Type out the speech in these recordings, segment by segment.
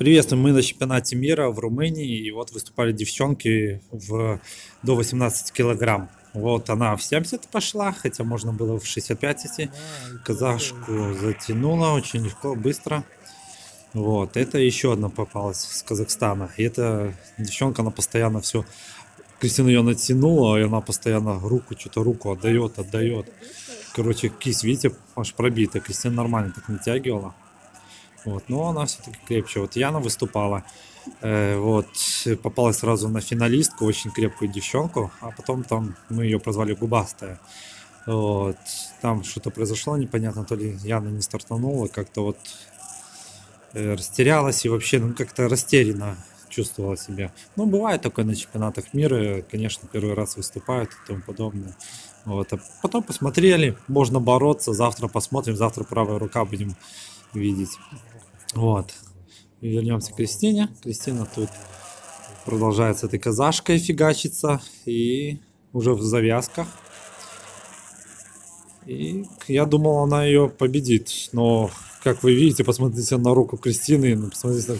Приветствуем, мы на чемпионате мира в Румынии, и вот выступали девчонки в, до 18 килограмм. Вот она в 70 пошла, хотя можно было в 65 идти. Казашку затянула очень легко, быстро. Вот, это еще одна попалась с Казахстана. И эта девчонка, она постоянно все... Кристина ее натянула, и она постоянно руку, что-то руку отдает, отдает. Короче, кисть, видите, аж пробита. Кристина нормально так натягивала. Вот, но она все-таки крепче. Вот Яна выступала, э, вот, попалась сразу на финалистку, очень крепкую девчонку, а потом там мы ее прозвали Губастая. Вот, там что-то произошло непонятно, то ли Яна не стартанула, как-то вот э, растерялась и вообще ну, как-то растерянно чувствовала себя. Ну, бывает такое на чемпионатах мира, конечно, первый раз выступают и тому подобное. Вот. А потом посмотрели, можно бороться, завтра посмотрим, завтра правая рука будем видеть. Вот. Вернемся к Кристине. Кристина тут продолжает с этой казашкой фигачиться. И уже в завязках. И я думал, она ее победит. Но, как вы видите, посмотрите на руку Кристины, ну, посмотрите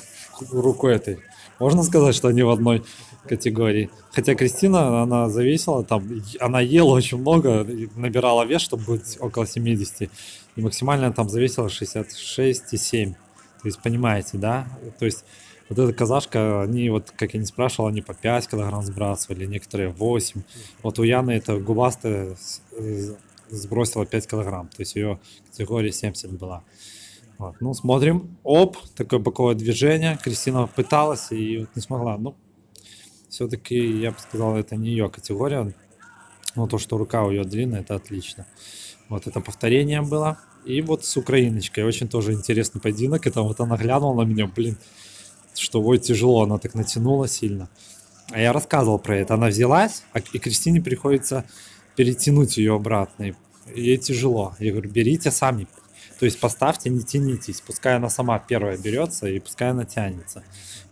на руку этой. Можно сказать, что они в одной категории. Хотя Кристина, она зависела, там, она ела очень много, набирала вес, чтобы быть около 70. И максимально там завесила 66,7. То есть, понимаете, да? То есть, вот эта казашка, они вот, как я не спрашивал, они по 5 килограмм сбрасывали, некоторые 8. Вот у Яны это губастая э, сбросила 5 килограмм, то есть ее категория 70 была. Вот, ну, смотрим. Оп, такое боковое движение. Кристина пыталась и вот не смогла. Ну, все-таки, я бы сказал, это не ее категория. Но то, что рука у ее длинная, это отлично. Вот это повторение было. И вот с украиночкой. Очень тоже интересный поединок. Это вот она глянула на меня, блин, что ой, тяжело, она так натянула сильно. А я рассказывал про это. Она взялась, а и Кристине приходится перетянуть ее обратно. Ей тяжело. Я говорю, берите сами. То есть поставьте, не тянитесь. Пускай она сама первая берется и пускай она тянется.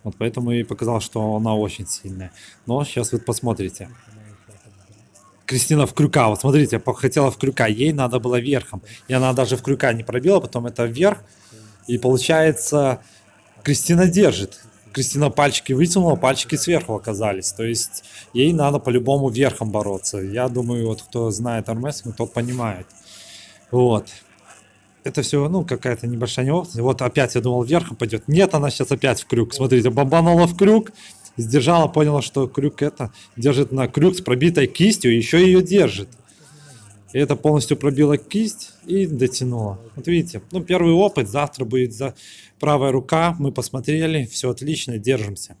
Вот поэтому и показал, что она очень сильная. Но сейчас вы посмотрите. Кристина в крюка. Вот смотрите, хотела в крюка. Ей надо было верхом. И она даже в крюка не пробила, потом это вверх. И получается, Кристина держит. Кристина пальчики вытянула, пальчики сверху оказались. То есть ей надо по-любому верхом бороться. Я думаю, вот кто знает армрестлинг, тот понимает. Вот. Это все, ну, какая-то небольшая неопытность. Вот опять я думал, верхом пойдет. Нет, она сейчас опять в крюк. Смотрите, бомбанула в крюк сдержала, поняла, что крюк это держит на крюк с пробитой кистью, еще ее держит. И это полностью пробила кисть и дотянула. Вот видите, ну первый опыт, завтра будет за правая рука, мы посмотрели, все отлично, держимся.